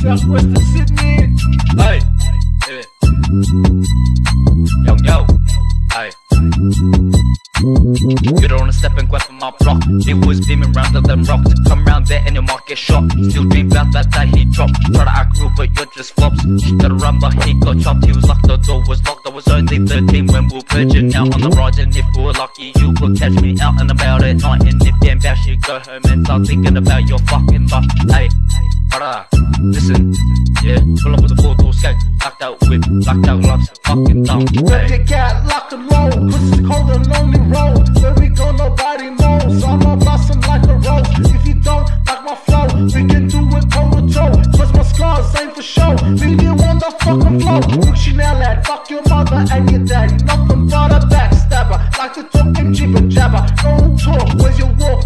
Southwest of Sydney. Hey, hey. Yo, yo. Hey. You don't wanna step and grab my block. It was beaming round of them rocks. Come round there and your might get shot. Still dream about that day he dropped. To act real, but you're just flops. Shit gotta run, but he got chopped. He was locked, the door was locked. I was only 13 when we were purging out on the rise. And if we were lucky, you would catch me out and about at night. If damn bad, you go home and start thinking about your fucking life. Hey, brother, listen, yeah, pull up with a four door skate. Locked out whip, locked out gloves, fucking dumb. Let your cat lock and cause it's cold and lonely road. Where we go, nobody knows. I'm a blossom like a rose. If you don't like my flow, we can do it toe to toe. Cause my scars ain't for show. Leave you on the fucking floor. Look, Chanel lad, fuck your mother and your daddy. Nothing but a backstabber. Like to talk and jibber jabber. No talk, where's your walk?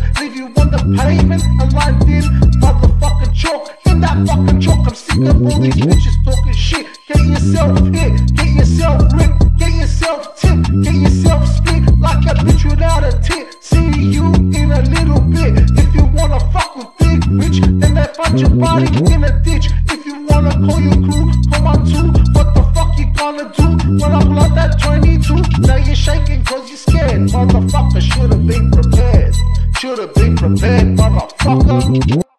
Leave you on the pavement lined in motherfucking chalk. In that fucking chalk, I'm sick of all these bitches talking shit. Get yourself hit, get yourself ripped, get yourself tipped, get yourself split like a bitch without a tip. See you in a little bit. If you wanna fuck with Big Rich, then they find your body in a ditch. If you wanna call your crew, come on too. What the fuck you gonna do when I blood that 22? Now you're shaking cause you're scared. Motherfucker should've been prepared. Should've been prepared, motherfucker.